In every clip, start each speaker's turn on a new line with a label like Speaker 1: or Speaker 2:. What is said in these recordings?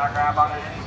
Speaker 1: Not grab on any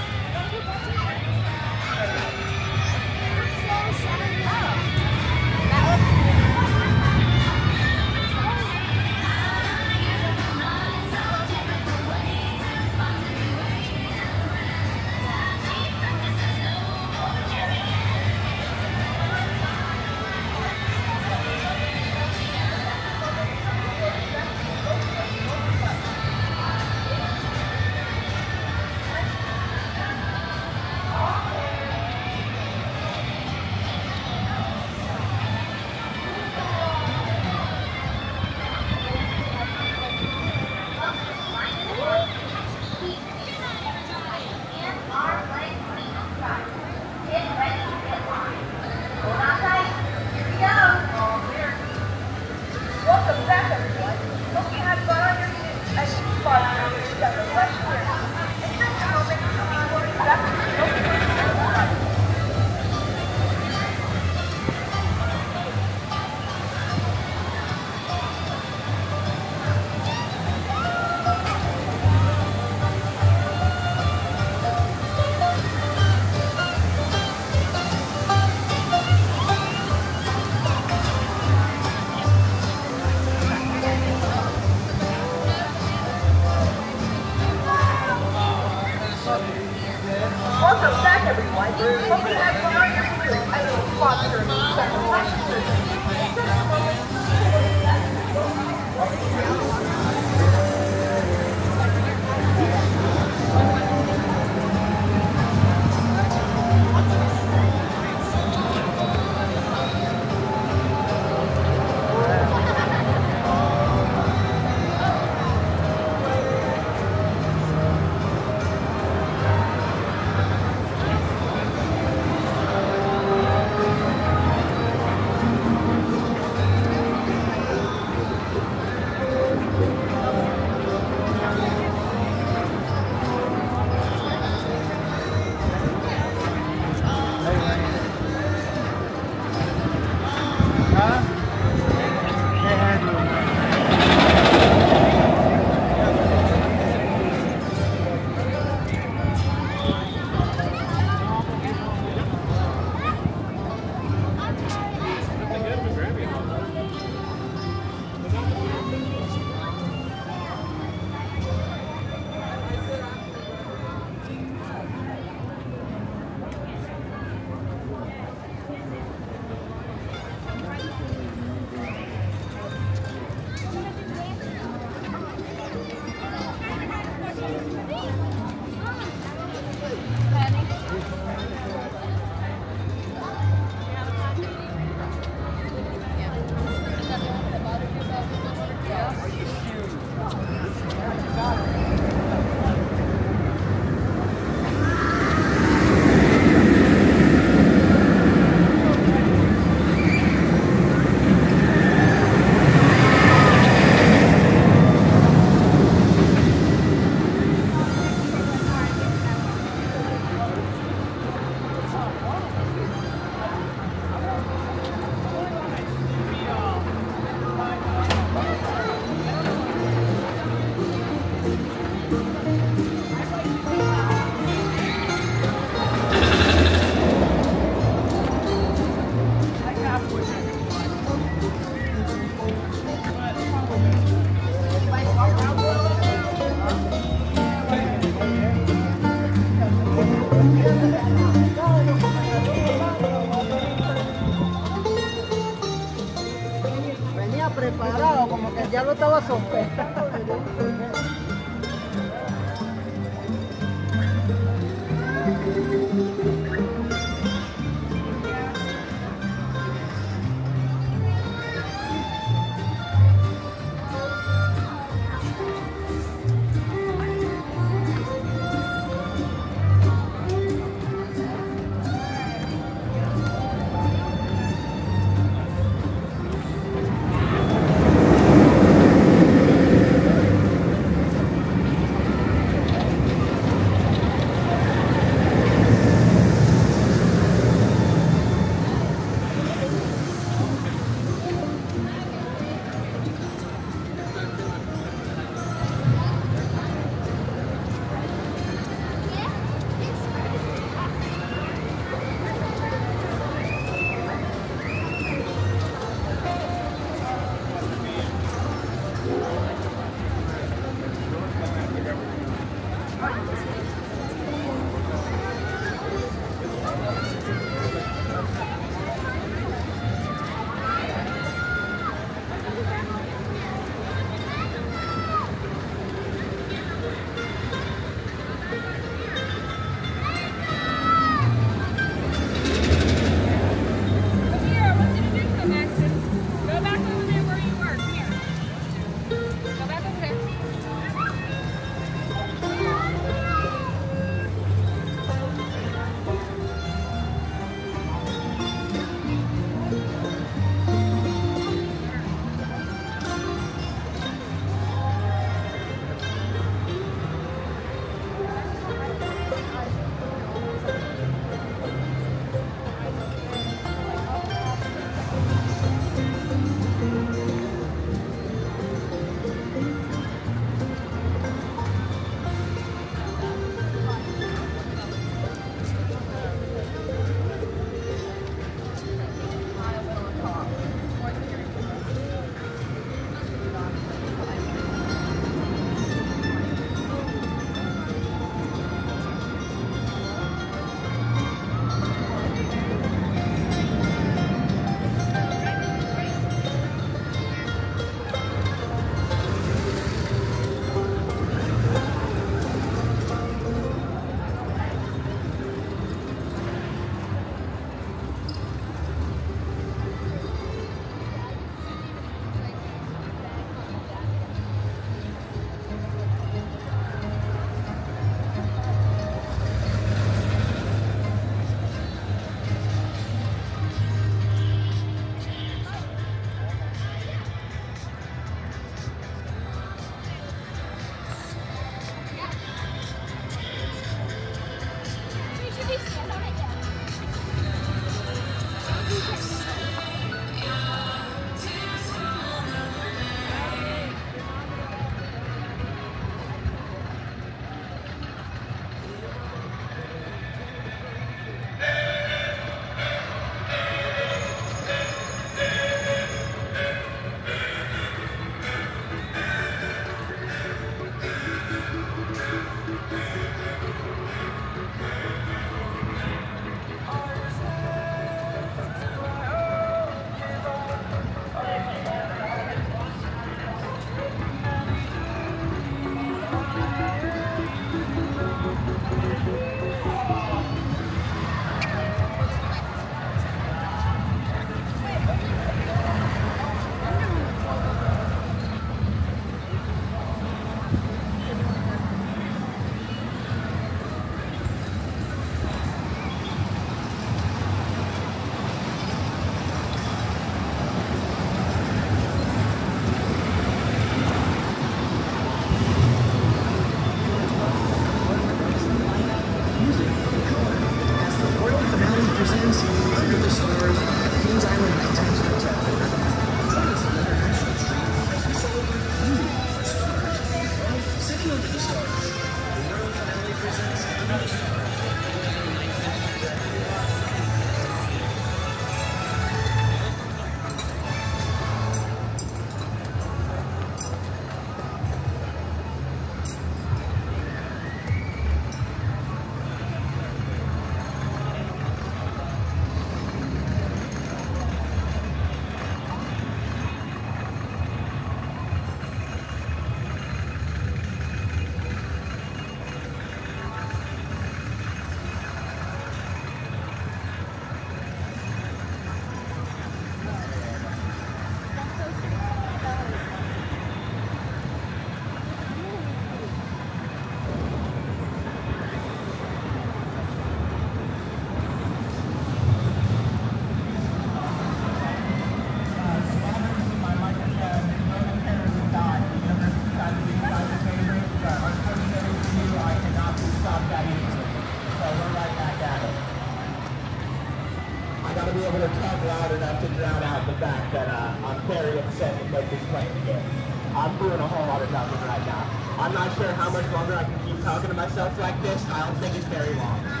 Speaker 2: I'm doing a whole lot of nothing right now. I'm not sure how much longer I can keep talking to myself like this. I don't think it's very long.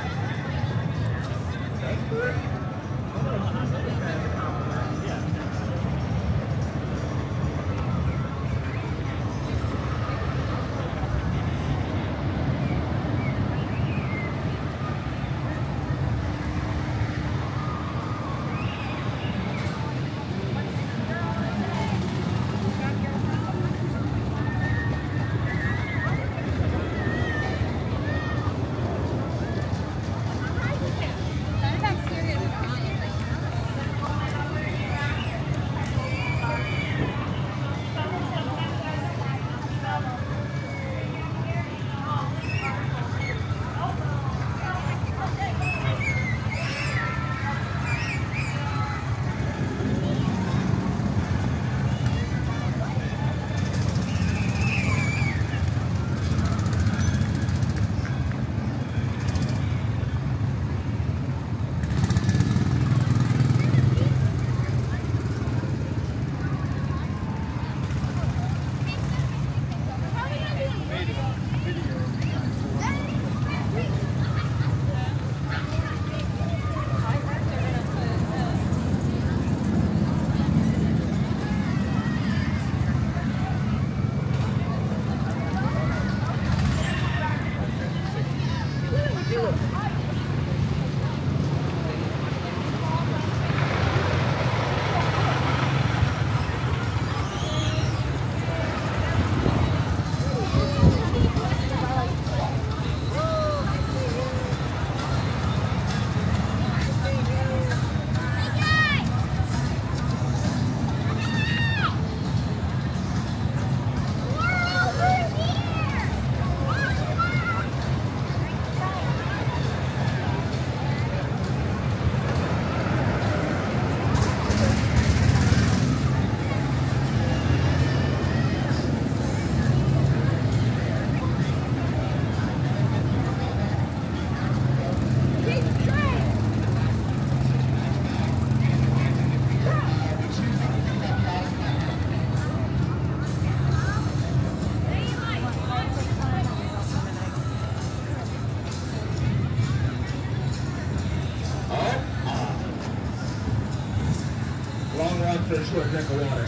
Speaker 2: Long run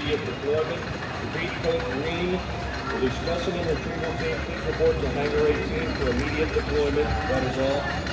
Speaker 2: 50th deployment to Beach Point Marine will be specimen retrieval team. Please report to Hangar 18 for immediate
Speaker 3: deployment. That is all.